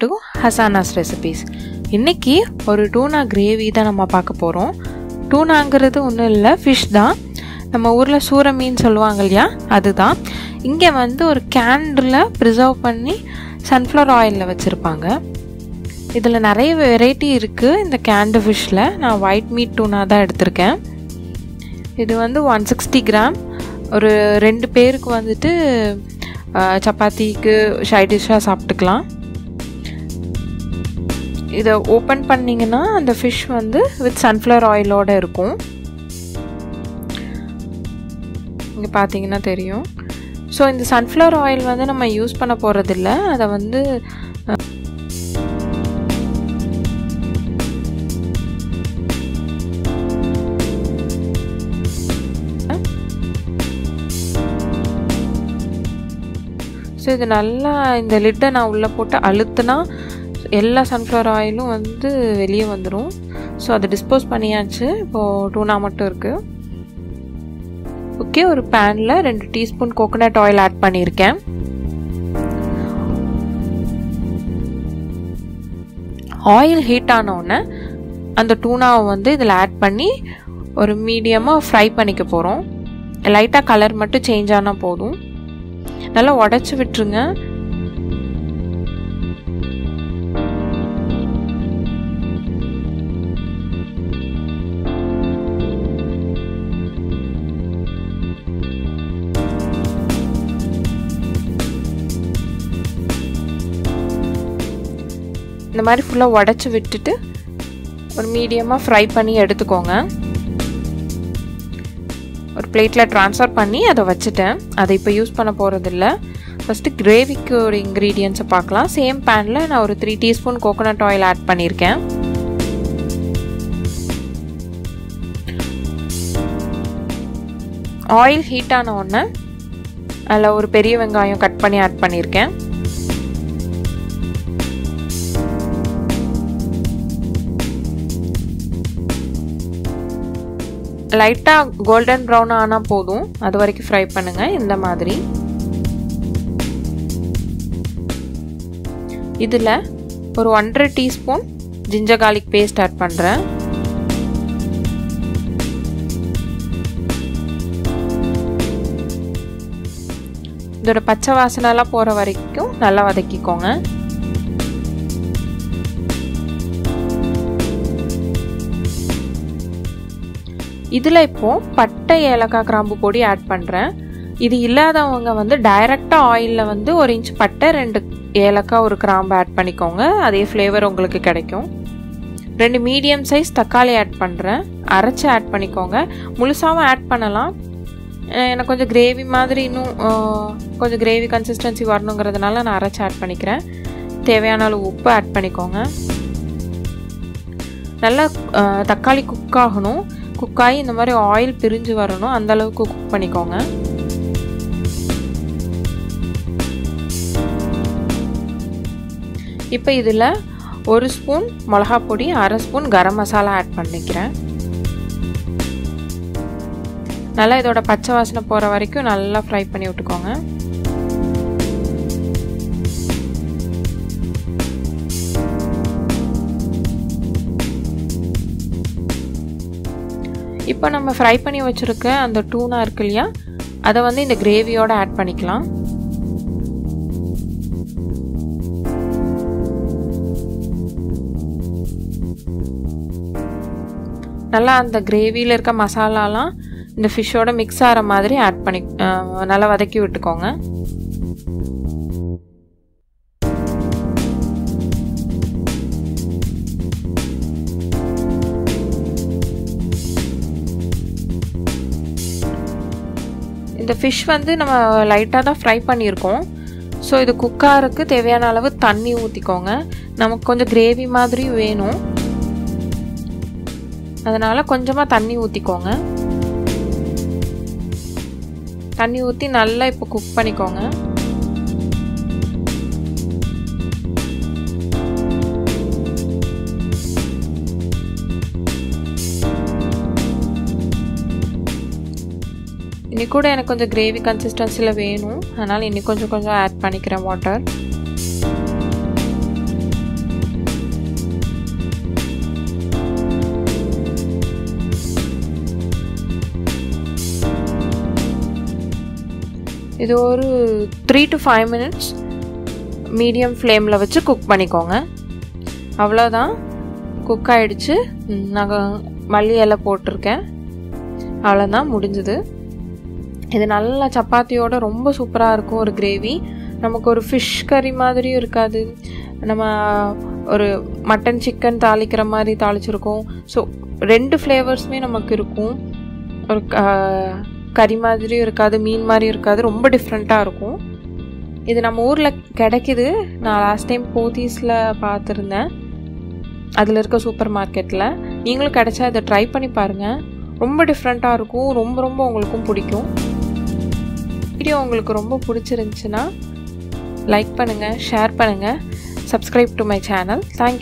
To ஹசானாஸ் recipes இன்றைக்கி ஒரு டூனா கிரேவி தான் நம்ம பார்க்க போகிறோம் டூனாங்கிறது ஒன்றும் இல்லை ஃபிஷ் தான். நம்ம ஊரில் சூற மீன் சொல்லுவாங்க இல்லையா? அதுதான். இங்கே வந்து ஒரு கேண்டில் ப்ரிசர்வ் பண்ணி சன்ஃப்ளவர் ஆயிலில் வச்சுருப்பாங்க. இதில் நிறைய வெரைட்டி இருக்குது இந்த கேண்டு ஃபிஷ்ஷில் நான் ஒயிட் மீட் டூனா தான் எடுத்திருக்கேன். இது வந்து ஒன் சிக்ஸ்டி கிராம் ஒரு ரெண்டு பேருக்கு வந்துட்டு சப்பாத்திக்கு சைட் டிஷ்ஷாக சாப்பிட்டுக்கலாம். இதை ஓப்பன் பண்ணிங்கன்னா அந்த ஃபிஷ் வந்து வித் சன்ஃப்ளவர் ஆயிலோடு இருக்கும். இங்கே பார்த்தீங்கன்னா தெரியும். ஸோ இந்த சன்ஃப்ளவர் ஆயில் வந்து நம்ம யூஸ் பண்ண போகிறதில்ல அதை வந்து ஸோ இது நல்லா இந்த லிட்டை நான் உள்ளே போட்டு அழுத்துனா எல்லா சன்ஃப்ளவர் ஆயிலும் வந்து வெளியே வந்துடும் ஸோ அதை டிஸ்போஸ் பண்ணியாச்சு. இப்போது டூனா மட்டும் இருக்குது ஓகே ஒரு பேனில் ரெண்டு டீஸ்பூன் கோகோனட் ஆயில் ஆட் பண்ணியிருக்கேன். ஆயில் ஹீட் ஆனவுடனே அந்த டூனாவை வந்து இதில் ஆட் பண்ணி ஒரு மீடியமாக ஃப்ரை பண்ணிக்க போகிறோம் லைட்டாக கலர் மட்டும் சேஞ்ச் ஆனால் போதும். நல்லா உடச்சி விட்டுருங்க. இந்த மாதிரி ஃபுல்லாக உடச்சி விட்டுட்டு ஒரு மீடியமாக ஃப்ரை பண்ணி எடுத்துக்கோங்க. ஒரு பிளேட்டில் ட்ரான்ஸ்ஃபர் பண்ணி அதை வச்சுட்டேன். அதை இப்போ யூஸ் பண்ண போகிறதில்ல ஃபஸ்ட்டு கிரேவிக்கு ஒரு இன்க்ரீடியன்ஸை பார்க்கலாம். சேம் பேனில் நான் ஒரு three teaspoon coconut oil add பண்ணியிருக்கேன். ஆயில் ஹீட் ஆன உடனே அதில் ஒரு பெரிய வெங்காயம் கட் பண்ணி ஆட் பண்ணியிருக்கேன். லைட்டாக கோல்டன் ப்ரௌன் ஆனால் போதும். அது வரைக்கும் ஃப்ரை பண்ணுங்கள் இந்த மாதிரி. இதில் ஒரு ஒன்றரை teaspoon ginger garlic paste add பண்ணுறேன் இதோட பச்சை வாசனைலாம் போகிற வரைக்கும் நல்லா வதக்கிக்கோங்க. இதில் இப்போது பட்டை ஏலக்காய் கிராம்பு பொடி ஆட் பண்ணுறேன் இது இல்லாதவங்க வந்து டைரெக்டாக ஆயிலில் வந்து ஒரு இன்ச் பட்டை ரெண்டு ஏலக்காய் ஒரு கிராம்பு ஆட் பண்ணிக்கோங்க. அதே ஃப்ளேவர் உங்களுக்கு கிடைக்கும். ரெண்டு மீடியம் சைஸ் தக்காளி ஆட் பண்ணுறேன் அரைச்சி ஆட் பண்ணிக்கோங்க. முழுசாகவும் ஆட் பண்ணலாம். எனக்கு கொஞ்சம் கிரேவி மாதிரி இன்னும் கொஞ்சம் கிரேவி கன்சிஸ்டன்சி வரணுங்கிறதுனால நான் அரைச்சி ஆட் பண்ணிக்கிறேன். தேவையான அளவு உப்பு ஆட் பண்ணிக்கோங்க. நல்லா தக்காளி குக் ஆகணும். குக் ஆகி இந்த மாதிரி ஆயில் பிரிஞ்சு வரணும். அந்த அளவுக்கு குக் பண்ணிக்கோங்க. இப்போ இதில் ஒரு ஸ்பூன் மிளகா பொடி அரை ஸ்பூன் கரம் மசாலா ஆட் பண்ணிக்கிறேன். நல்லா இதோட பச்சை வாசனை போகிற வரைக்கும் நல்லா ஃப்ரை பண்ணி விட்டுக்கோங்க. இப்போ நம்ம ஃப்ரை பண்ணி வச்சுருக்க அந்த டூனா இருக்கு இல்லையா அதை வந்து இந்த கிரேவியோட ஆட் பண்ணிக்கலாம். நல்லா அந்த கிரேவியில் இருக்க மசாலாலாம் இந்த ஃபிஷ்ஷோட மிக்ஸ் ஆகிற மாதிரி ஆட் பண்ணி நல்லா வதக்கி விட்டுக்கோங்க. இந்த ஃபிஷ் வந்து நம்ம லைட்டாக தான் ஃப்ரை பண்ணியிருக்கோம். ஸோ இது குக்காருக்கு தேவையான அளவு தண்ணி ஊற்றிக்கோங்க நமக்கு கொஞ்சம் கிரேவி மாதிரி வேணும். அதனால் கொஞ்சமாக தண்ணி ஊற்றிக்கோங்க தண்ணி ஊற்றி நல்லா இப்போ குக் பண்ணிக்கோங்க. இனி கூட எனக்கு கொஞ்சம் கிரேவி கன்சிஸ்டன்சியில் வேணும். அதனால் இன்னி கொஞ்சம் கொஞ்சம் ஆட் பண்ணிக்கிறேன் வாட்டர் இது ஒரு three to five minutes medium ஃப்ளேமில் வச்சு குக் பண்ணிக்கோங்க. அவ்வளோதான் குக் ஆகிடுச்சு நாங்கள் மல்லி இலை போட்டிருக்கேன். அவ்வளோதான் முடிஞ்சது. இது நல்லா சப்பாத்தியோட ரொம்ப சூப்பராக இருக்கும் ஒரு கிரேவி நமக்கு ஒரு ஃபிஷ் கறி மாதிரியும் இருக்காது. நம்ம ஒரு மட்டன் சிக்கன் தாளிக்கிற மாதிரி தாளிச்சிருக்கோம். ஸோ ரெண்டு ஃப்ளேவர்ஸுமே நமக்கு இருக்கும். ஒரு கறி மாதிரியும் இருக்காது மீன் மாதிரியும் இருக்காது ரொம்ப டிஃப்ரெண்ட்டாக இருக்கும். இது நம்ம ஊரில் கிடைக்கிது. நான் லாஸ்ட் டைம் போத்தீஸில் பார்த்துருந்தேன் அதில் இருக்க சூப்பர் மார்க்கெட்டில் நீங்களும் கிடைச்சா இதை ட்ரை பண்ணி பாருங்கள் ரொம்ப டிஃப்ரெண்ட்டாக இருக்கும். ரொம்ப ரொம்ப உங்களுக்கும் பிடிக்கும். வீடியோ உங்களுக்கு ரொம்ப பிடிச்சிருந்துச்சுன்னா லைக் பண்ணுங்கள் ஷேர் பண்ணுங்கள் subscribe to my channel thank you